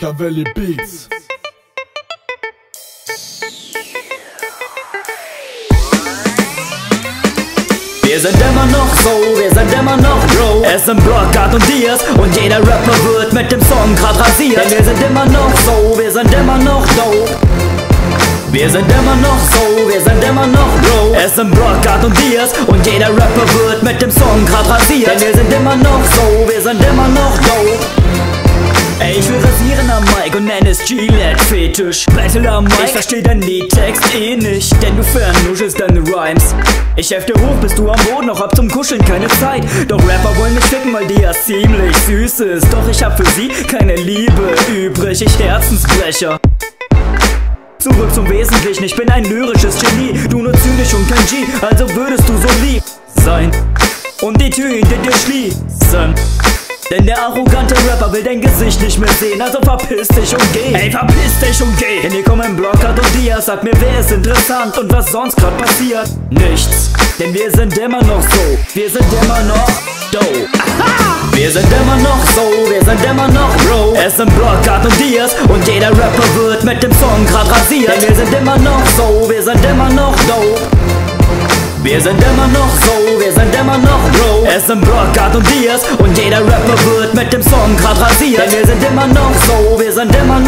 Cavelli Beats. Wir sind immer noch so, wir sind immer noch Bro. Es sind Brockart und Diaz und jeder Rapper wird mit dem Song grad rasiert. Denn wir sind immer noch so, wir sind immer noch dope. Wir sind immer noch so, wir sind immer noch Bro. Es sind Brockart und Diaz und jeder Rapper wird mit dem Song grad rasiert. Denn wir sind immer noch so, wir sind immer noch dope Ey, ich will rasieren am Mic und nenn es Gillette-Fetisch. Battle am Mic, ich versteh deinen Liedtext eh nicht Denn du vernuschelst deine Rhymes. Ich dir hoch, bist du am Boden, noch hab zum Kuscheln. Keine Zeit. Doch Rapper wollen mich ficken, weil die ja ziemlich süß ist. Doch ich hab für sie keine Liebe übrig, ich Herzensbrecher. Zurück zum Wesentlichen, ich bin ein lyrisches Genie. Du nur zynisch und kein G, also würdest du so lieb sein Und die Tür hinter dir schließen denn der arrogante Rapper will dein Gesicht nicht mehr sehen, also verpiss dich und geh. Ey, verpiss dich und geh. Denn hier kommen Blockart und Diaz, sag mir, wer ist interessant und was sonst grad passiert? Nichts, denn wir sind immer noch so, wir sind immer noch dope. Wir sind immer noch so, wir sind immer noch Bro. Es sind Blockart und Diaz und jeder Rapper wird mit dem Song grad rasiert. Denn wir sind immer noch so, wir sind immer noch dope. Wir sind immer noch so, sind immer noch Bro Es sind Brockart und Diaz und jeder Rapper wird mit dem Song grad rasiert. Denn wir sind immer noch so, wir sind immer noch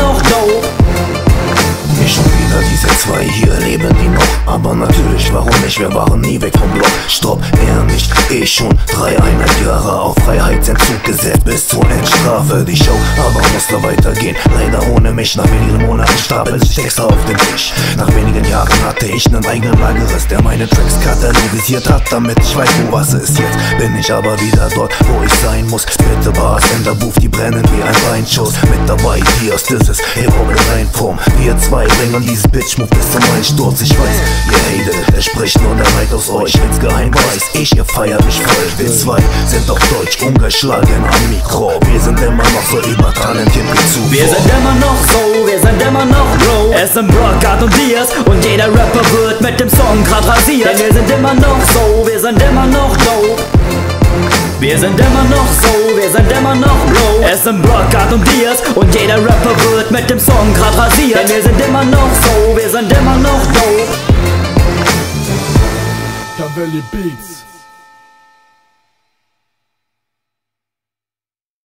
Natürlich, warum nicht, wir waren nie weg vom Block. Stopp, er nicht, ich schon dreieinhalb Jahre auf Freiheitsentzug gesetzt Bis zur Endstrafe, die Show aber musste weitergehen. Leider ohne mich, nach wenigen Monaten stapeln sich Texte auf den Tisch. Nach wenigen Jahren hatte ich einen eigenen Lagerist Der meine Tracks katalogisiert hat, damit ich weiß, wo was ist. Jetzt bin ich aber wieder dort, wo ich sein muss. Bitte Bars in der Booth, die brennen wie ein Weinschuss Mit dabei, Dias, das ist Hip-Hop in Reinform Wir zwei bringen. Dieses Bitch-Move bis zum Einsturz Ich weiß, ihr hatet, es spricht nur der Neid aus euch Insgeheim weiß. Ich, ihr feiert mich voll Wir zwei sind auf Deutsch ungeschlagen am Mikro. Wir sind immer noch so übertalentiert wie zuvor Wir sind immer noch so, wir sind immer noch Bro. Es sind Brockart und Diaz und jeder Rapper wird mit dem Song grad rasiert. Denn wir sind immer noch so, wir sind immer noch dope. Wir sind immer noch so, wir sind immer noch Bro. Es sind Brockart und Diaz und jeder Rapper wird mit dem Song grad rasiert. Denn wir sind immer noch so, wir sind immer noch dope Cavelli Beats.